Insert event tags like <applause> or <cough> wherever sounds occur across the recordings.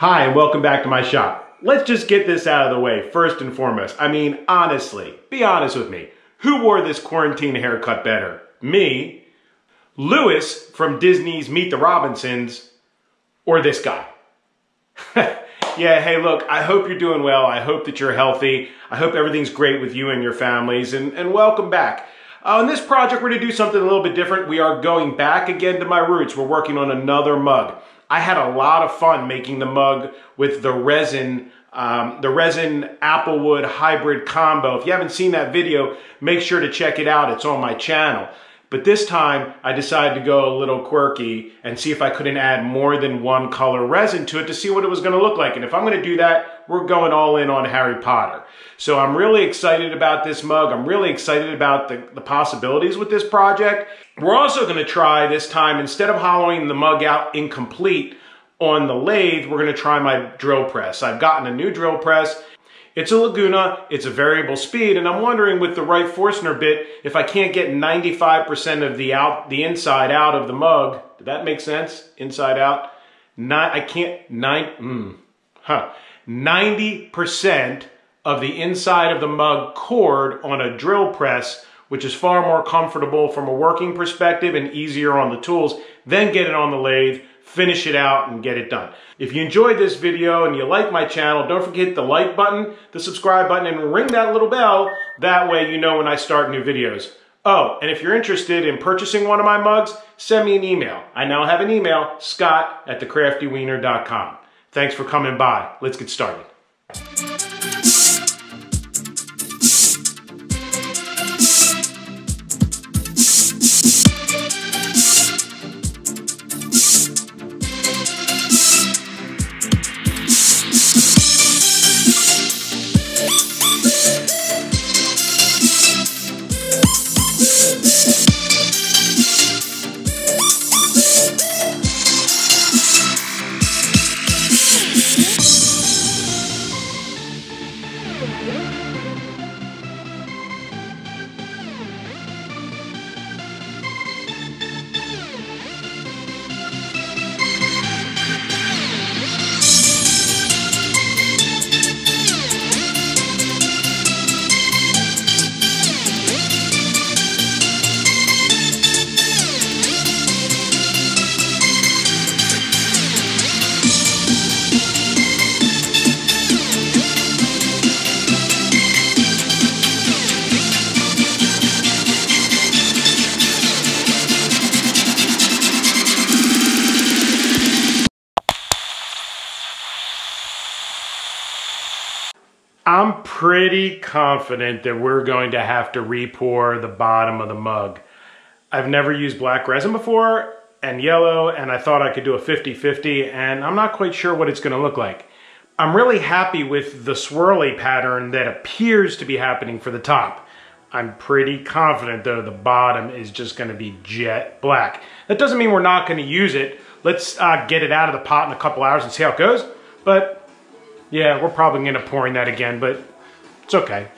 Hi, and welcome back to my shop. Let's just get this out of the way, first and foremost. I mean, honestly, be honest with me. Who wore this quarantine haircut better? Me, Lewis from Disney's Meet the Robinsons, or this guy? <laughs> yeah, hey, look, I hope you're doing well. I hope that you're healthy. I hope everything's great with you and your families, and, and welcome back. Uh, on this project, we're to do something a little bit different. We are going back again to my roots. We're working on another mug. I had a lot of fun making the mug with the resin, um, the resin Applewood hybrid combo. If you haven't seen that video, make sure to check it out. It's on my channel. But this time I decided to go a little quirky and see if I couldn't add more than one color resin to it to see what it was gonna look like. And if I'm gonna do that, we're going all in on Harry Potter. So I'm really excited about this mug. I'm really excited about the, the possibilities with this project. We're also gonna try this time, instead of hollowing the mug out incomplete on the lathe, we're gonna try my drill press. I've gotten a new drill press it's a Laguna, it's a variable speed, and I'm wondering with the right Forstner bit, if I can't get 95% of the out, the inside out of the mug, did that make sense? Inside out? Not, I can't, nine, mm, huh. 90% of the inside of the mug cord on a drill press, which is far more comfortable from a working perspective and easier on the tools, then get it on the lathe finish it out and get it done. If you enjoyed this video and you like my channel, don't forget the like button, the subscribe button, and ring that little bell. That way you know when I start new videos. Oh, and if you're interested in purchasing one of my mugs, send me an email. I now have an email, scott at thecraftyweiner.com. Thanks for coming by. Let's get started. I'm pretty confident that we're going to have to repour the bottom of the mug. I've never used black resin before and yellow and I thought I could do a 50-50 and I'm not quite sure what it's gonna look like. I'm really happy with the swirly pattern that appears to be happening for the top. I'm pretty confident though the bottom is just gonna be jet black. That doesn't mean we're not gonna use it. Let's uh, get it out of the pot in a couple hours and see how it goes. But yeah, we're probably going to pouring that again, but it's okay.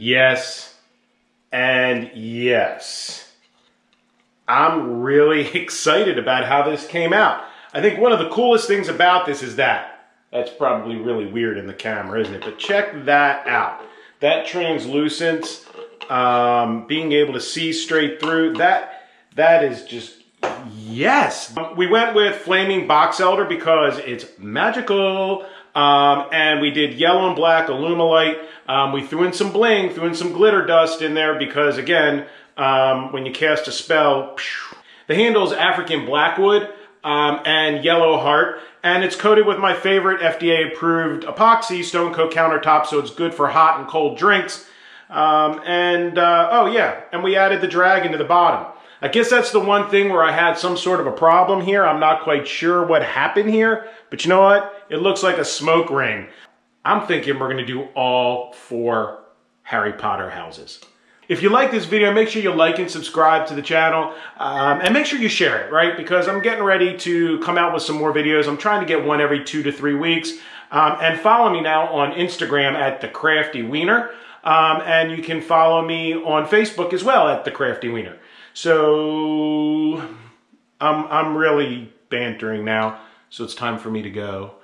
Yes, and yes. I'm really <laughs> excited about how this came out. I think one of the coolest things about this is that. That's probably really weird in the camera, isn't it? But check that out. That translucent, um, being able to see straight through, that that is just, yes. We went with Flaming Box Elder because it's magical. Um, and we did yellow and black Alumilite. Um, we threw in some bling, threw in some glitter dust in there because again, um, when you cast a spell, the handle is African Blackwood um, and Yellowheart. And it's coated with my favorite FDA approved epoxy, Stonecoat countertop, so it's good for hot and cold drinks. Um, and, uh, oh yeah, and we added the dragon to the bottom. I guess that's the one thing where I had some sort of a problem here. I'm not quite sure what happened here, but you know what? It looks like a smoke ring. I'm thinking we're gonna do all four Harry Potter houses. If you like this video, make sure you like and subscribe to the channel. Um, and make sure you share it, right? Because I'm getting ready to come out with some more videos. I'm trying to get one every two to three weeks. Um, and follow me now on Instagram at The Crafty Weiner. Um, and you can follow me on Facebook as well at The Crafty Weiner. So I'm, I'm really bantering now, so it's time for me to go.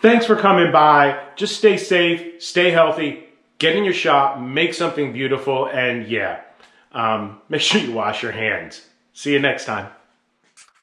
Thanks for coming by. Just stay safe, stay healthy, get in your shop, make something beautiful, and yeah, um, <laughs> make sure you wash your hands. See you next time.